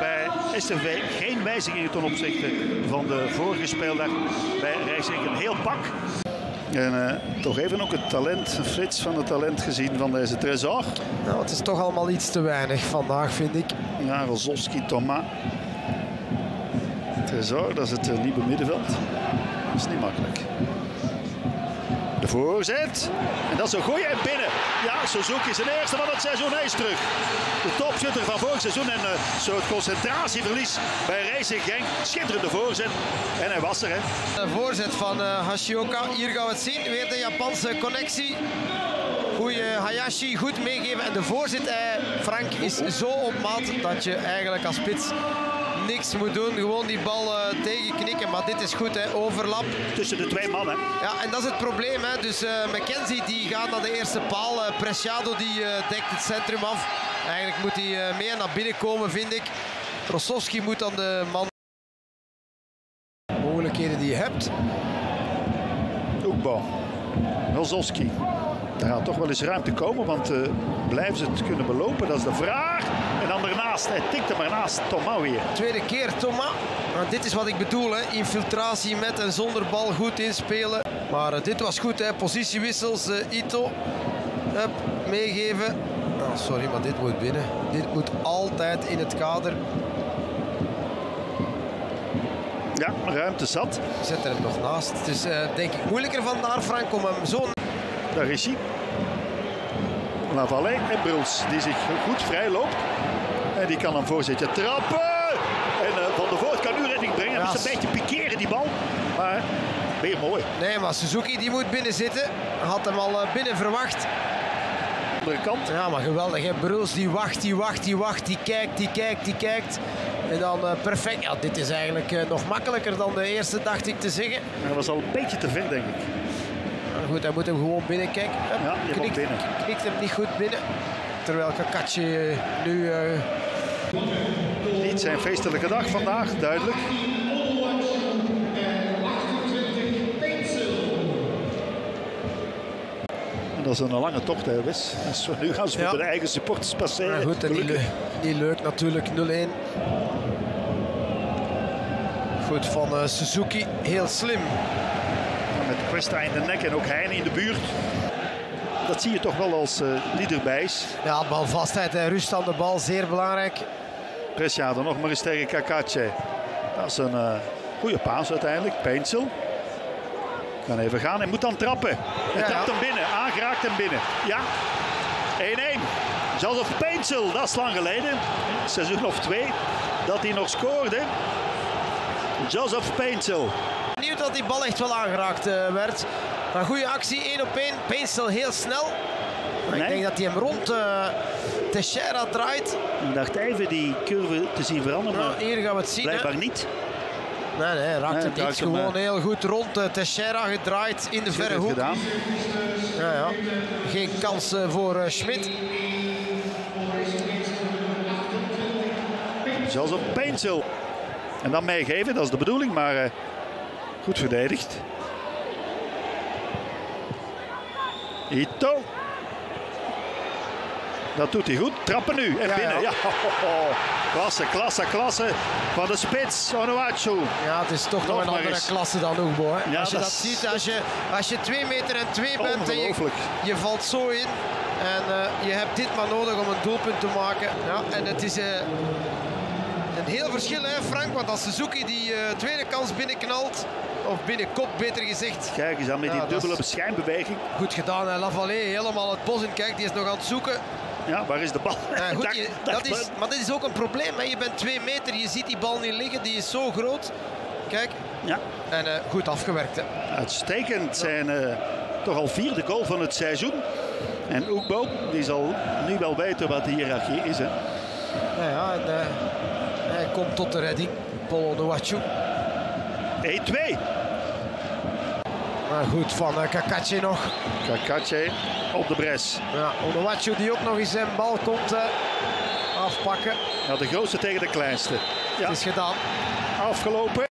bij STV geen wijzigingen ten opzichte van de vorige speeldag. Bij Rijkswijk een heel pak. En eh, toch even ook het talent, een flits van het talent gezien van deze Trezor. Nou, het is toch allemaal iets te weinig vandaag, vind ik. Ja, Rozovski, Thomas. Trezor, dat is het eh, nieuwe middenveld. Dat is niet makkelijk. Voorzet. En dat is een goeie en binnen. Ja, Suzuki zijn eerste van het seizoen. Is terug. De topschutter van vorig seizoen. En een soort concentratieverlies bij Racing Genk. Schitterende voorzet. En hij was er, hè. De voorzet van uh, Hashioka. Hier gaan we het zien. Weer de Japanse connectie. Goeie Hayashi, goed meegeven. En de voorzet, eh, Frank, is zo op maat dat je eigenlijk als spits niks moet doen. Gewoon die bal uh, tegenknikken. Maar dit is goed, hè. overlap. Tussen de twee mannen. Ja, en dat is het probleem. Hè. Dus uh, McKenzie die gaat naar de eerste paal. Uh, Preciado die dekt het centrum af. Eigenlijk moet hij meer naar binnen komen, vind ik. Rosowski moet dan de man... Mogelijkheden die je hebt. Oekbal. Rosowski. Er gaat toch wel eens ruimte komen, want uh, blijven ze het kunnen belopen? Dat is de vraag. En dan ernaast, hij tikt er maar naast, Thomas weer. Tweede keer Thomas. Maar dit is wat ik bedoel, hè. infiltratie met en zonder bal goed inspelen. Maar uh, dit was goed, hè. positiewissels, uh, Ito. Hup, meegeven. Oh, sorry, maar dit moet binnen. Dit moet altijd in het kader. Ja, ruimte zat. Zet er hem nog naast. Het is denk ik moeilijker vandaar, Frank, om hem zo daar is hij. Lavallee en Bruls die zich goed vrij loopt. En die kan een voorzetje trappen. En uh, Van der Voort kan nu redding brengen. Ja. Dus een beetje pikeren die bal. Maar weer mooi. Nee, maar Suzuki die moet binnen zitten. Had hem al uh, binnen verwacht. Andere kant. Ja, maar geweldig. Hè? Bruls die wacht, die wacht, die wacht. Die kijkt, die kijkt, die kijkt. En dan uh, perfect. Ja, dit is eigenlijk nog makkelijker dan de eerste, dacht ik te zeggen. Dat was al een beetje te ver, denk ik. Goed, hij moet hem gewoon binnenkijken. Ja, je knikt, binnen. knikt hem niet goed binnen. Terwijl Kakatje nu... Uh... Niet zijn feestelijke dag vandaag, duidelijk. En dat is een lange tocht, hè, Wes. Dus nu gaan ze ja. met hun eigen supporters passeren. Ja, goed, en niet leuk natuurlijk, 0-1. Goed van uh, Suzuki, heel slim. Met Questa in de nek en ook Heine in de buurt. Dat zie je toch wel als uh, die erbij is. Ja, balvastheid en rust aan de bal, zeer belangrijk. Preciado nog maar eens tegen Kakache. Dat is een uh, goede paas uiteindelijk. Pencil. Kan even gaan. Hij moet dan trappen. Hij ja, trapt hem binnen. Aangeraakt hem binnen. Ja. 1-1. Joseph Pencil. Dat is lang geleden. Seizoen of twee. Dat hij nog scoorde. Joseph Pencil benieuwd dat die bal echt wel aangeraakt uh, werd. Een goede actie, één op één. Peenstel heel snel. Nee. Ik denk dat hij hem rond uh, Teixeira draait. Ik dacht even die curve te zien veranderen, nou, hier gaan we het zien. Blijkbaar niet. Nee, nee, raakt nee, het niet. Gewoon heel goed rond uh, Teixeira gedraaid in de verre hoek. Gedaan. Ja, ja. Geen kans voor uh, Schmidt. Zelfs op Peensel. En dan meegeven, dat is de bedoeling, maar Goed verdedigd. Ito. Dat doet hij goed. Trappen nu. En binnen. Ja. Klasse, klasse, klasse. Van de spits. Onuachu. Ja, het is toch nog, nog een andere klasse dan Oegbo. Ja, als je dat, dat ziet, als je, als je 2 meter en 2 bent en je, je valt zo in. En uh, je hebt dit maar nodig om een doelpunt te maken. Ja, en het is... Uh, een heel verschil, hè, Frank. Want als Suzuki die uh, tweede kans binnenknalt, of binnenkopt beter gezegd. Kijk eens dan met die dubbele schijnbeweging. Goed gedaan, hè. Lavallée helemaal het bos in. Kijk, die is nog aan het zoeken. Ja, waar is de bal? Ja, goed, je, dat is, maar dat is ook een probleem. Hè. Je bent twee meter, je ziet die bal niet liggen. Die is zo groot. Kijk. Ja. En uh, goed afgewerkt. Hè. Uitstekend. Zijn uh, toch al vierde goal van het seizoen. En Oekbo, die zal nu wel weten wat de hiërarchie is. Hè. Ja, ja en, uh, hij komt tot de redding. Polo Noachu. 1-2. Maar goed van uh, nog. Kakache op de bres. Ja, Onowachu die ook nog eens zijn bal komt uh, afpakken. Ja, de grootste tegen de kleinste. Ja. Het is gedaan. Afgelopen.